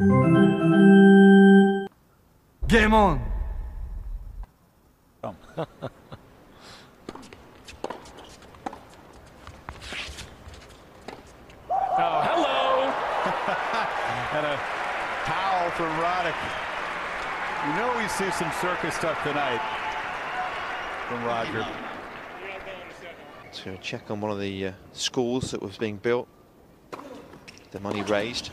Game on! Oh, hello! and a towel from Roddick. You know we see some circus stuff tonight from Roger. To check on one of the uh, schools that was being built. The money raised.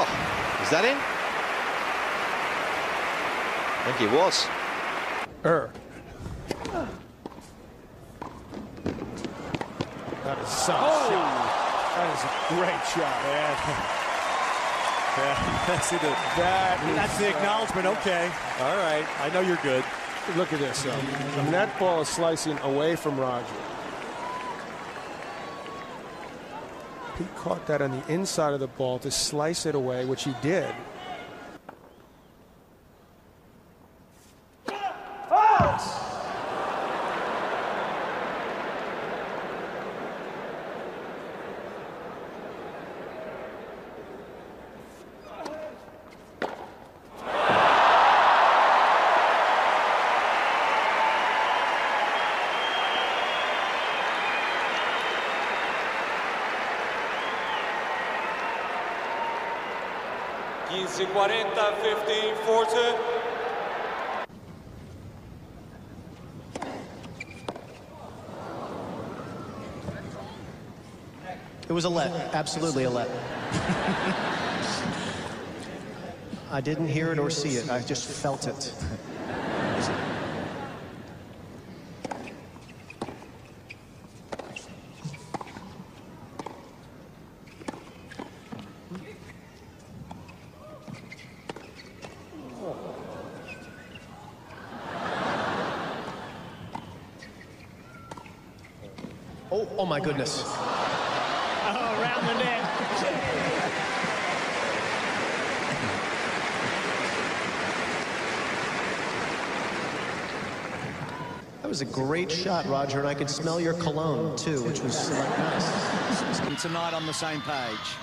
Oh, is that in? I think it was. Er. That is some Oh! shot. That is a great shot, man. Yeah, see the That that's the acknowledgement. Okay. All right. I know you're good. Look at this. though. I mean, that ball is slicing away from Roger. He caught that on the inside of the ball to slice it away, which he did. Quinze quarenta, 15 Forte. It was a let, absolutely a let. I didn't hear it or see it, I just felt it. My goodness. Oh, around the net. That was a great shot, Roger, and I could smell your cologne too, which was like nice. tonight on the same page.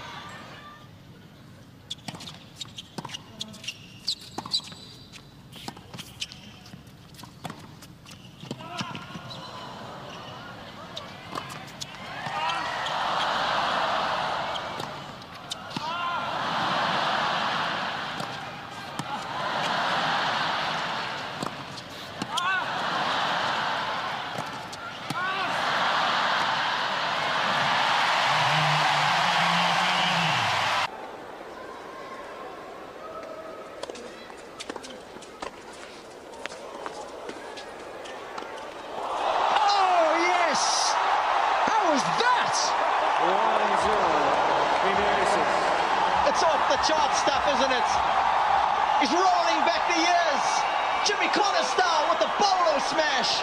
Oh, yes! How was that? It's off the chart stuff, isn't it? He's rolling back the years. Jimmy Connor style with the bolo smash.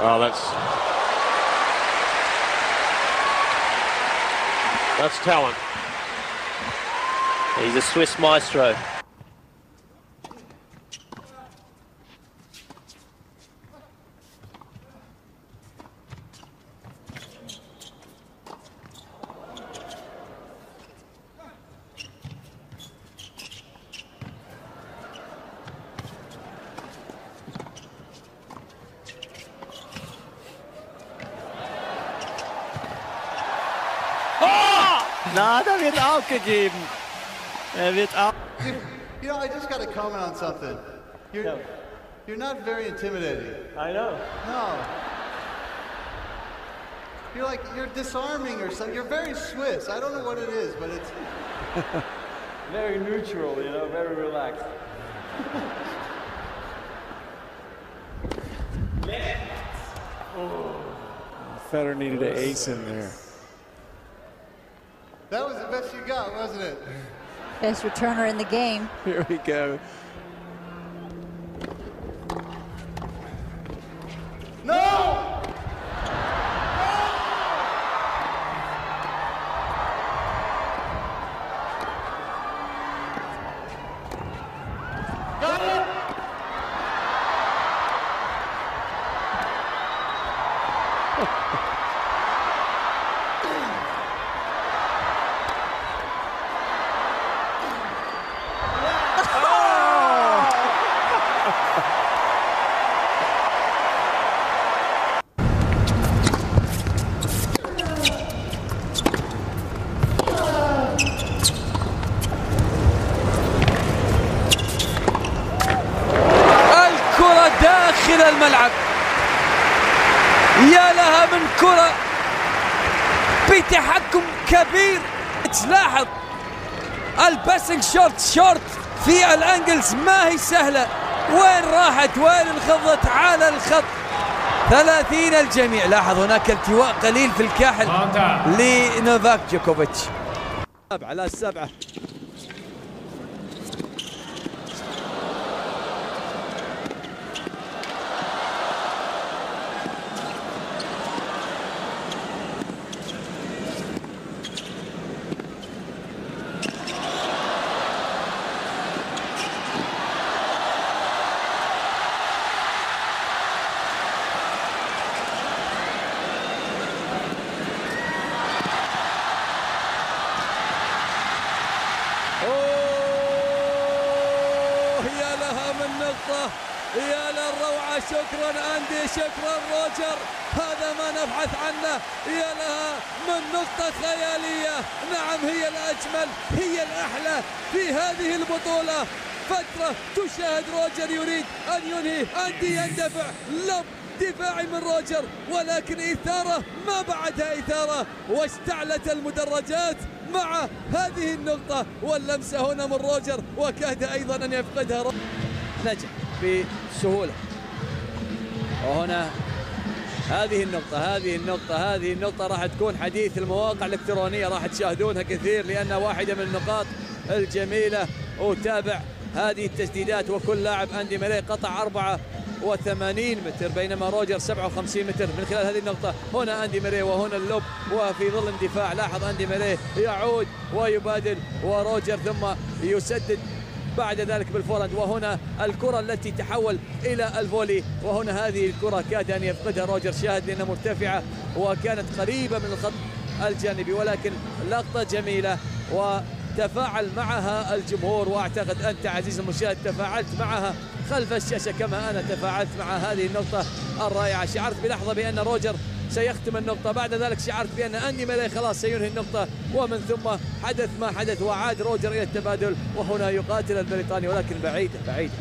Oh, that's that's talent. He's a Swiss maestro. Na, da wird aufgegeben. Er wird auf. You know, I just got to comment on something. You're, you're not very intimidating. I know. No. You're like, you're disarming or something. You're very Swiss. I don't know what it is, but it's. Very neutral, you know, very relaxed. Federer needed an ace in there. That was the best you got, wasn't it? Best returner in the game. Here we go. الملعب. يا لها من كرة. بتحكم كبير. تلاحظ. الباسنج شورت شورت في الانجلز. ما هي سهلة. وين راحت؟ وين انخضت على الخط؟ ثلاثين الجميع. لاحظ هناك التواء قليل في الكاحل. لنوفاك جوكوفيتش. لا السبعة أوه يا لها من نقطة يا للروعة شكرا أندي شكرا روجر. هذا ما نبحث عنه. يا لها من نقطة خيالية. نعم هي الأجمل هي الأحلى في هذه البطولة. فترة تشاهد روجر يريد أن ينهي أندي يندفع. لم دفاعي من روجر ولكن إثارة ما بعدها إثارة. واشتعلت المدرجات مع هذه النقطة. واللمسة هنا من روجر وكاد أيضا أن يفقدها. رو... نجح بسهولة. وهنا هذه النقطة هذه النقطة هذه النقطة راح تكون حديث المواقع الإلكترونية راح تشاهدونها كثير لأنها واحدة من النقاط الجميلة وتابع هذه التسديدات وكل لاعب أندي ميلي قطع 84 متر بينما روجر 57 متر. من خلال هذه النقطة هنا أندي ميري وهنا اللوب وفي ظل اندفاع لاحظ أندي ميري يعود ويبادل وروجر ثم يسدد بعد ذلك بالفورند وهنا الكرة التي تحول إلى الفولي. وهنا هذه الكرة كاد أن يفقدها روجر شاهد لأنها مرتفعة وكانت قريبة من الخط الجانبي ولكن لقطة جميلة وتفاعل معها الجمهور. وأعتقد أنت عزيزي المشاهد تفاعلت معها خلف الشاشة كما أنا تفاعلت مع هذه النقطة الرائعة. شعرت بلحظة بأن روجر سيختم النقطة. بعد ذلك شعرت بأن أني ميلي خلاص سينهي النقطة ومن ثم حدث ما حدث وعاد روجر إلى التبادل وهنا يقاتل البريطاني ولكن بعيدة بعيدة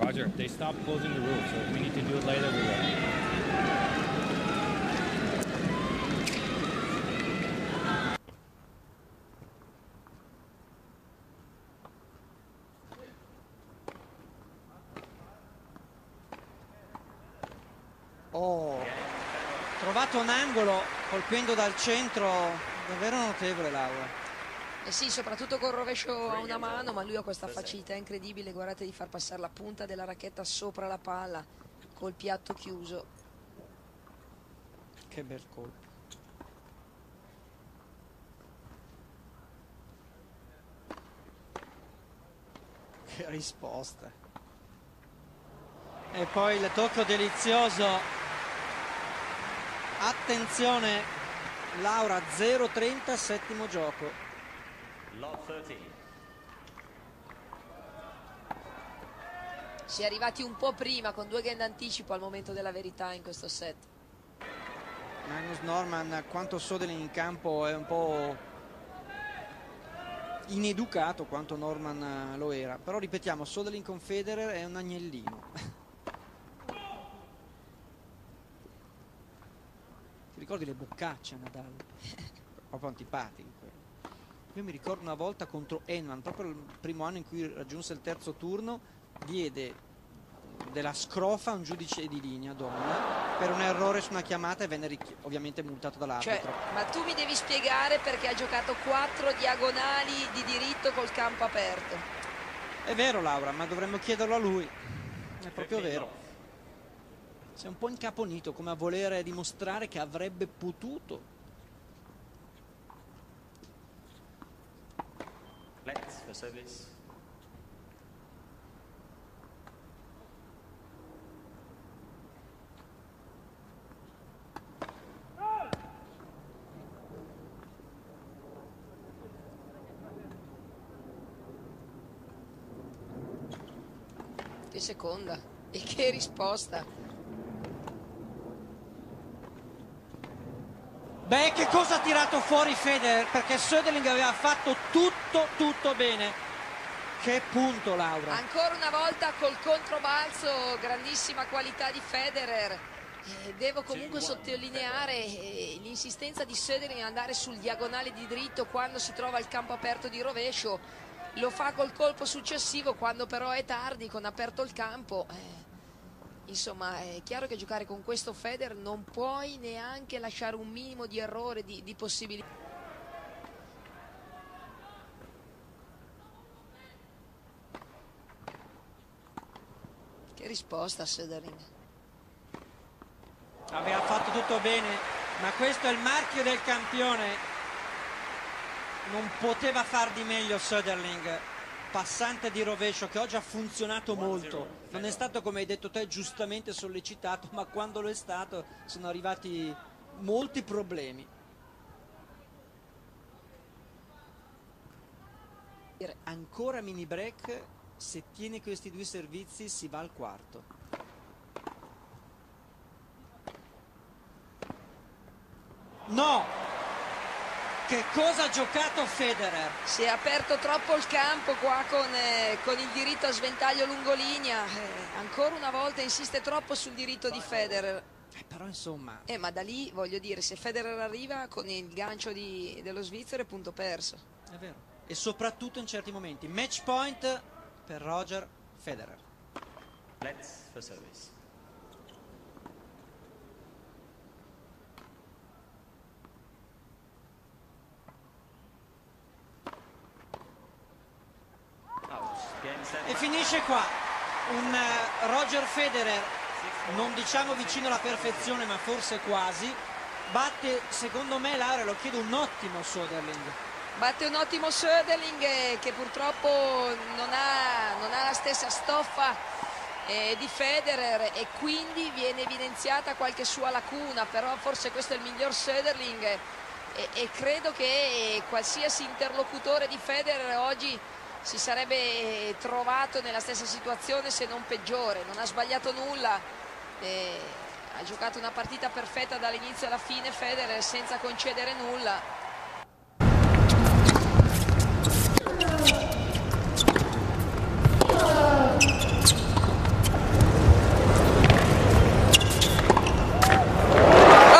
Roger, they stopped closing the roof, so if we need to do it later, we will. Trovato un angolo colpendo dal centro, davvero notevole Laura. Eh sì, soprattutto col rovescio a una mano, ma lui ha questa facilità incredibile, guardate di far passare la punta della racchetta sopra la palla col piatto chiuso. Che bel colpo. Che risposta. E poi il tocco delizioso. Attenzione, Laura 0-30, settimo gioco. Lot 13. Si è arrivati un po' prima con due game d'anticipo al momento della verità in questo set. Magnus Norman, quanto Sodelin in campo è un po' ineducato quanto Norman eh, lo era. Però ripetiamo, Sodelin con Federer è un agnellino. Ti ricordi le boccacce a Nadal? Proprio antipatiche quelle. Io mi ricordo una volta contro Enman, proprio il primo anno in cui raggiunse il terzo turno, diede della scrofa a un giudice di linea donna per un errore su una chiamata e venne richi- ovviamente multato Cioè, dall'arbitro. ma tu mi devi spiegare perché ha giocato quattro diagonali di diritto col campo aperto. È vero Laura, ma dovremmo chiederlo a lui. È proprio vero si è un po' incaponito come a volere dimostrare che avrebbe potuto Let's for service. Seconda e che risposta! Beh, che cosa ha tirato fuori Federer? Perché Söderling aveva fatto tutto, tutto bene. Che punto, Laura. Ancora una volta col controbalzo, grandissima qualità di Federer. Eh, devo comunque sottolineare eh, l'insistenza di Söderling ad andare sul diagonale di dritto quando si trova il campo aperto di rovescio. Lo fa col colpo successivo quando però è tardi, con aperto il campo. Eh, insomma, è chiaro che giocare con questo Federer non puoi neanche lasciare un minimo di errore, di, di possibilità. Che risposta Söderling. Aveva fatto tutto bene, ma questo è il marchio del campione. Non poteva far di meglio Söderling. Passante di rovescio che oggi ha funzionato molto. Non è stato, come hai detto te, giustamente sollecitato, ma quando lo è stato sono arrivati molti problemi. Ancora mini break, se tiene questi due servizi si va al quarto. No! Che cosa ha giocato Federer? Si è aperto troppo il campo qua con, eh, con il diritto a sventaglio lungolinea. Eh, ancora una volta insiste troppo sul diritto di Federer. Eh, però insomma... Eh, ma da lì voglio dire, se Federer arriva con il gancio di- dello svizzero è punto perso. È vero. E soprattutto in certi momenti. Match point per Roger Federer. Let's for service. Out. Game set. E finisce qua. Un eh, Roger Federer, non diciamo vicino alla perfezione, ma forse quasi. Batte, secondo me, Laura, lo chiedo, un ottimo Soderling. Batte un ottimo Söderling eh, che purtroppo non ha, non ha la stessa stoffa eh, di Federer e quindi viene evidenziata qualche sua lacuna, però forse questo è il miglior Söderling eh, e, e credo che qualsiasi interlocutore di Federer oggi si sarebbe eh, trovato nella stessa situazione se non peggiore, non ha sbagliato nulla, eh, ha giocato una partita perfetta dall'inizio alla fine Federer senza concedere nulla.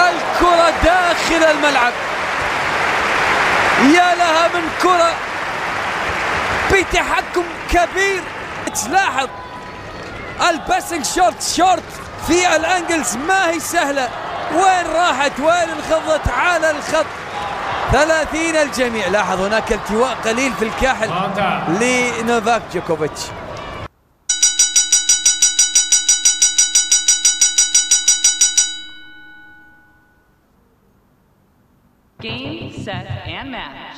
الكرة داخل الملعب يا لها من كرة بتحكم كبير. تلاحظ الباسنج شورت شورت في الانجلز ما هي سهلة. وين راحت؟ وين انخفضت؟ على الخط. ثلاثين الجميع. لاحظ هناك التواء قليل في الكاحل. لنوفاك جوكوفيتش. Game, set, and match.